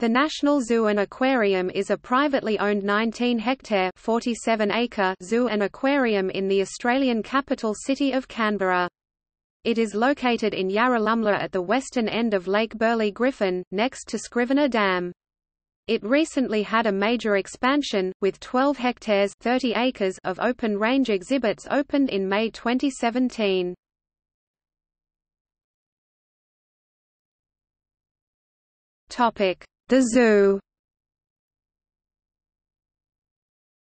The National Zoo and Aquarium is a privately owned 19-hectare (47-acre) zoo and aquarium in the Australian capital city of Canberra. It is located in Yarralumla at the western end of Lake Burley Griffin, next to Scrivener Dam. It recently had a major expansion, with 12 hectares 30 acres of open-range exhibits opened in May 2017. Topic. The Zoo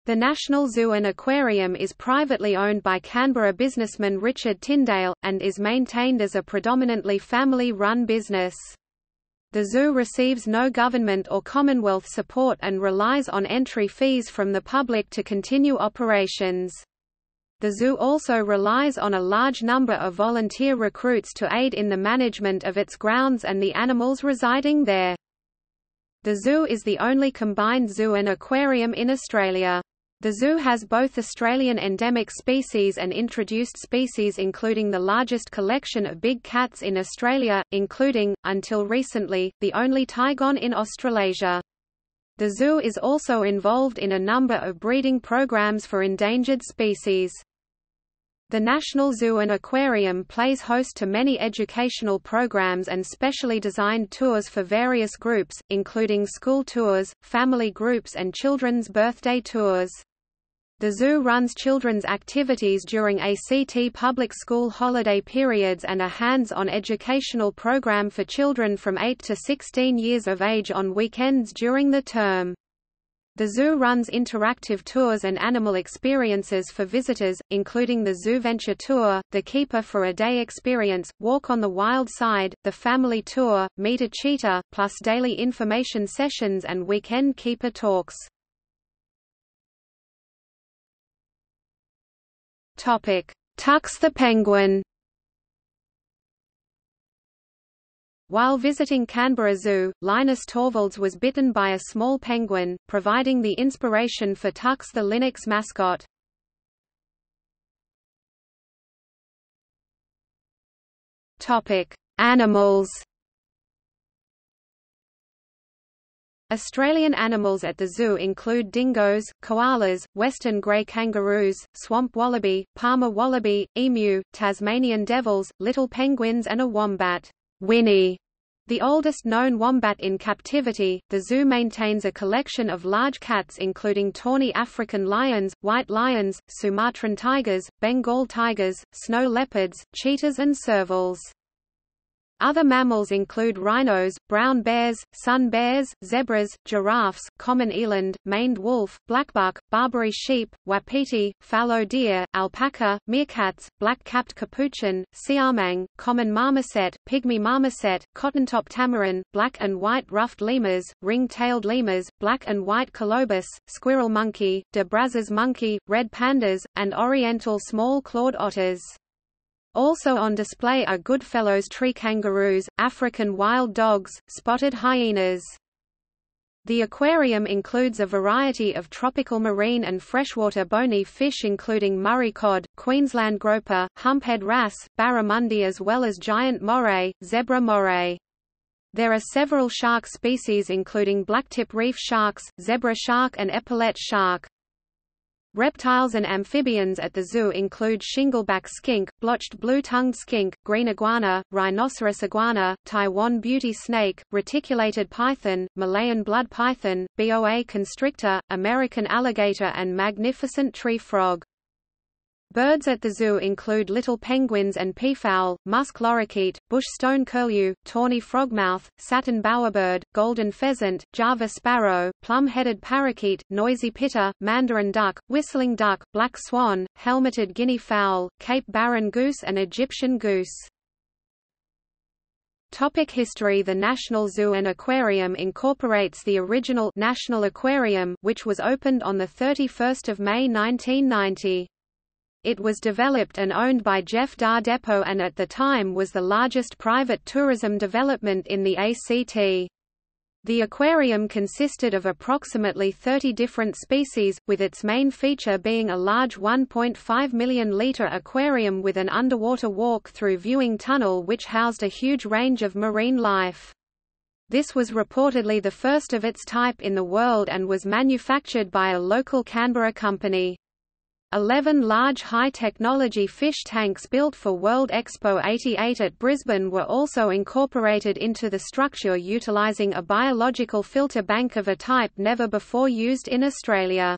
The National Zoo and Aquarium is privately owned by Canberra businessman Richard Tyndale, and is maintained as a predominantly family-run business. The zoo receives no government or Commonwealth support and relies on entry fees from the public to continue operations. The zoo also relies on a large number of volunteer recruits to aid in the management of its grounds and the animals residing there. The zoo is the only combined zoo and aquarium in Australia. The zoo has both Australian endemic species and introduced species including the largest collection of big cats in Australia, including, until recently, the only tigon in Australasia. The zoo is also involved in a number of breeding programs for endangered species. The National Zoo and Aquarium plays host to many educational programs and specially designed tours for various groups, including school tours, family groups and children's birthday tours. The zoo runs children's activities during ACT public school holiday periods and a hands-on educational program for children from 8 to 16 years of age on weekends during the term. The zoo runs interactive tours and animal experiences for visitors, including the Zoo Venture Tour, the Keeper for a Day experience, Walk on the Wild Side, the Family Tour, Meet a Cheetah, plus daily information sessions and weekend keeper talks. Tux the penguin While visiting Canberra Zoo, Linus Torvalds was bitten by a small penguin, providing the inspiration for Tux the Linux mascot. Animals. Australian animals at the zoo include dingoes, koalas, western grey kangaroos, swamp wallaby, Parma wallaby, emu, Tasmanian devils, little penguins and a wombat. Winnie the oldest known wombat in captivity, the zoo maintains a collection of large cats including tawny African lions, white lions, Sumatran tigers, Bengal tigers, snow leopards, cheetahs and servals. Other mammals include rhinos, brown bears, sun bears, zebras, giraffes, common eland, maned wolf, blackbuck, Barbary sheep, wapiti, fallow deer, alpaca, meerkats, black-capped capuchin, siamang, common marmoset, pygmy marmoset, cotton-top tamarin, black and white ruffed lemurs, ring-tailed lemurs, black and white colobus, squirrel monkey, de Brazza's monkey, red pandas, and oriental small-clawed otters. Also on display are Goodfellows tree kangaroos, African wild dogs, spotted hyenas. The aquarium includes a variety of tropical marine and freshwater bony fish including Murray cod, Queensland grouper, humphead wrasse, barramundi as well as giant moray, zebra moray. There are several shark species including blacktip reef sharks, zebra shark and epaulette shark. Reptiles and amphibians at the zoo include shingleback skink, blotched blue-tongued skink, green iguana, rhinoceros iguana, Taiwan beauty snake, reticulated python, Malayan blood python, boa constrictor, American alligator and magnificent tree frog. Birds at the zoo include little penguins and peafowl, musk lorikeet, bush stone curlew, tawny frogmouth, satin bowerbird, golden pheasant, Java sparrow, plum-headed parakeet, noisy pitta, mandarin duck, whistling duck, black swan, helmeted guinea fowl, Cape Barren goose and Egyptian goose. Topic history The National Zoo and Aquarium incorporates the original National Aquarium which was opened on 31 May 1990. It was developed and owned by Jeff Dahr Depot and at the time was the largest private tourism development in the ACT. The aquarium consisted of approximately 30 different species, with its main feature being a large 1.5 million litre aquarium with an underwater walk-through viewing tunnel which housed a huge range of marine life. This was reportedly the first of its type in the world and was manufactured by a local Canberra company. Eleven large high-technology fish tanks built for World Expo 88 at Brisbane were also incorporated into the structure utilizing a biological filter bank of a type never before used in Australia.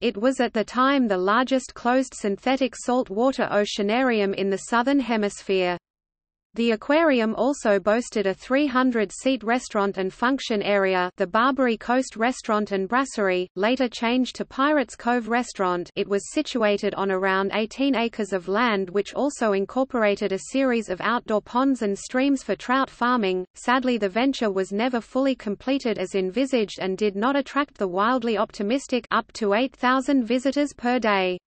It was at the time the largest closed synthetic saltwater oceanarium in the Southern Hemisphere. The aquarium also boasted a 300-seat restaurant and function area the Barbary Coast Restaurant and Brasserie, later changed to Pirates Cove Restaurant it was situated on around 18 acres of land which also incorporated a series of outdoor ponds and streams for trout farming. Sadly the venture was never fully completed as envisaged and did not attract the wildly optimistic up to 8,000 visitors per day.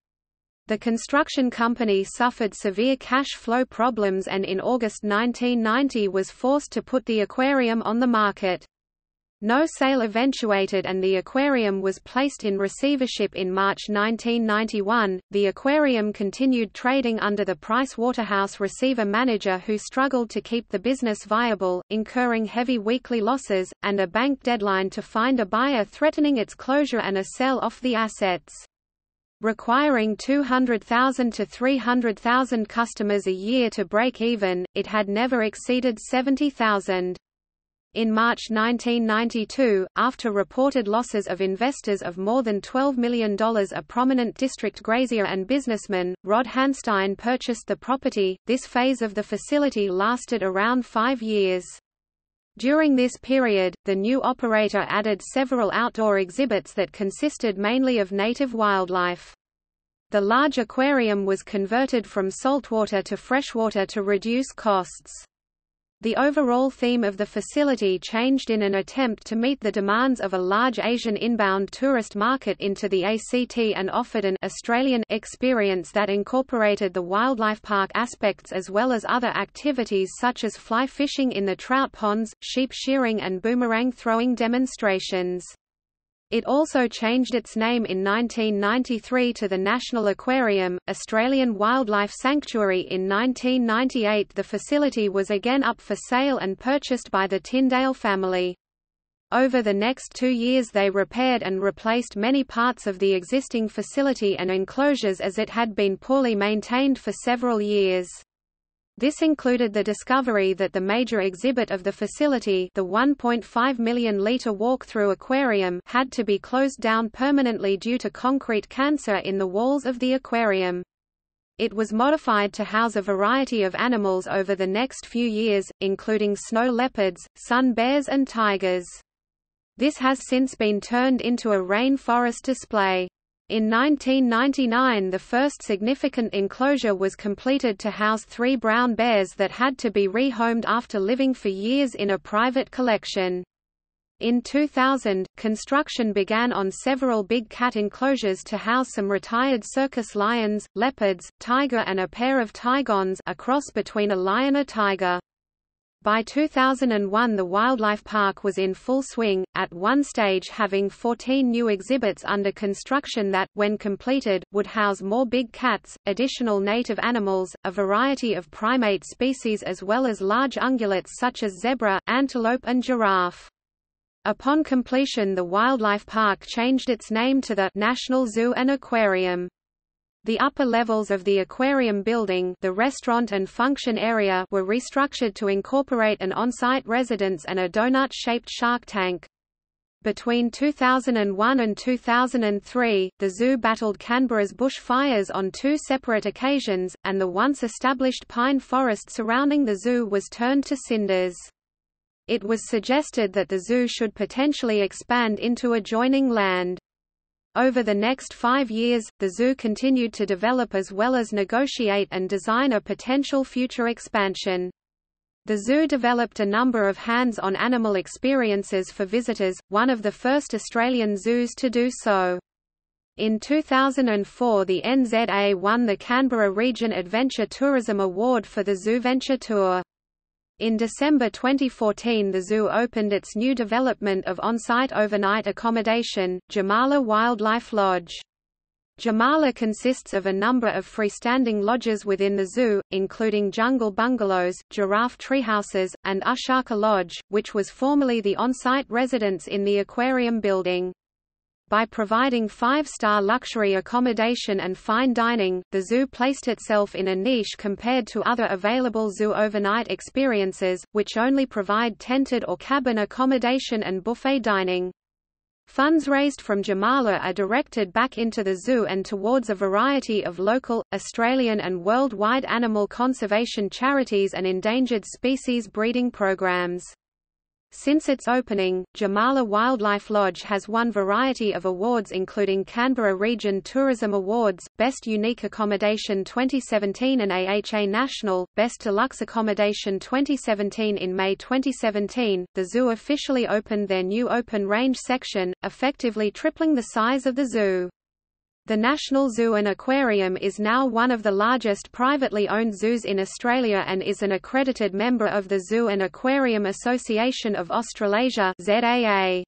The construction company suffered severe cash flow problems and in August 1990 was forced to put the aquarium on the market. No sale eventuated and the aquarium was placed in receivership in March 1991. The aquarium continued trading under the Price Waterhouse receiver manager who struggled to keep the business viable, incurring heavy weekly losses, and a bank deadline to find a buyer threatening its closure and a sell off the assets requiring 200,000 to 300,000 customers a year to break even, it had never exceeded 70,000. In March 1992, after reported losses of investors of more than $12 million a prominent district grazier and businessman, Rod Hanstein purchased the property. This phase of the facility lasted around five years. During this period, the new operator added several outdoor exhibits that consisted mainly of native wildlife. The large aquarium was converted from saltwater to freshwater to reduce costs. The overall theme of the facility changed in an attempt to meet the demands of a large Asian inbound tourist market into the ACT and offered an Australian experience that incorporated the wildlife park aspects as well as other activities such as fly fishing in the trout ponds, sheep shearing and boomerang throwing demonstrations. It also changed its name in 1993 to the National Aquarium, Australian Wildlife Sanctuary in 1998 the facility was again up for sale and purchased by the Tyndale family. Over the next two years they repaired and replaced many parts of the existing facility and enclosures as it had been poorly maintained for several years. This included the discovery that the major exhibit of the facility the 1.5 million litre walk-through aquarium had to be closed down permanently due to concrete cancer in the walls of the aquarium. It was modified to house a variety of animals over the next few years, including snow leopards, sun bears and tigers. This has since been turned into a rainforest display. In 1999 the first significant enclosure was completed to house three brown bears that had to be rehomed after living for years in a private collection. In 2000, construction began on several big cat enclosures to house some retired circus lions, leopards, tiger and a pair of tigons a cross between a lion and a tiger. By 2001 the wildlife park was in full swing, at one stage having 14 new exhibits under construction that, when completed, would house more big cats, additional native animals, a variety of primate species as well as large ungulates such as zebra, antelope and giraffe. Upon completion the wildlife park changed its name to the National Zoo and Aquarium. The upper levels of the aquarium building the restaurant and function area were restructured to incorporate an on-site residence and a donut-shaped shark tank. Between 2001 and 2003, the zoo battled Canberra's bush fires on two separate occasions, and the once established pine forest surrounding the zoo was turned to cinders. It was suggested that the zoo should potentially expand into adjoining land. Over the next five years, the zoo continued to develop as well as negotiate and design a potential future expansion. The zoo developed a number of hands-on animal experiences for visitors, one of the first Australian zoos to do so. In 2004 the NZA won the Canberra Region Adventure Tourism Award for the ZooVenture Tour. In December 2014 the zoo opened its new development of on-site overnight accommodation, Jamala Wildlife Lodge. Jamala consists of a number of freestanding lodges within the zoo, including jungle bungalows, giraffe treehouses, and Ushaka Lodge, which was formerly the on-site residence in the aquarium building. By providing five-star luxury accommodation and fine dining, the zoo placed itself in a niche compared to other available zoo overnight experiences, which only provide tented or cabin accommodation and buffet dining. Funds raised from Jamala are directed back into the zoo and towards a variety of local, Australian and worldwide animal conservation charities and endangered species breeding programs. Since its opening, Jamala Wildlife Lodge has won variety of awards including Canberra Region Tourism Awards, Best Unique Accommodation 2017 and AHA National, Best Deluxe Accommodation 2017 In May 2017, the zoo officially opened their new open range section, effectively tripling the size of the zoo. The National Zoo and Aquarium is now one of the largest privately owned zoos in Australia and is an accredited member of the Zoo and Aquarium Association of Australasia ZAA.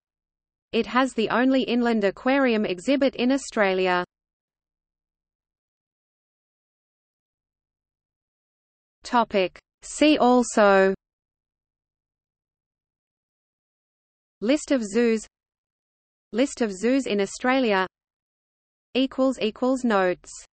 It has the only inland aquarium exhibit in Australia. Topic. See also List of zoos List of zoos in Australia Notes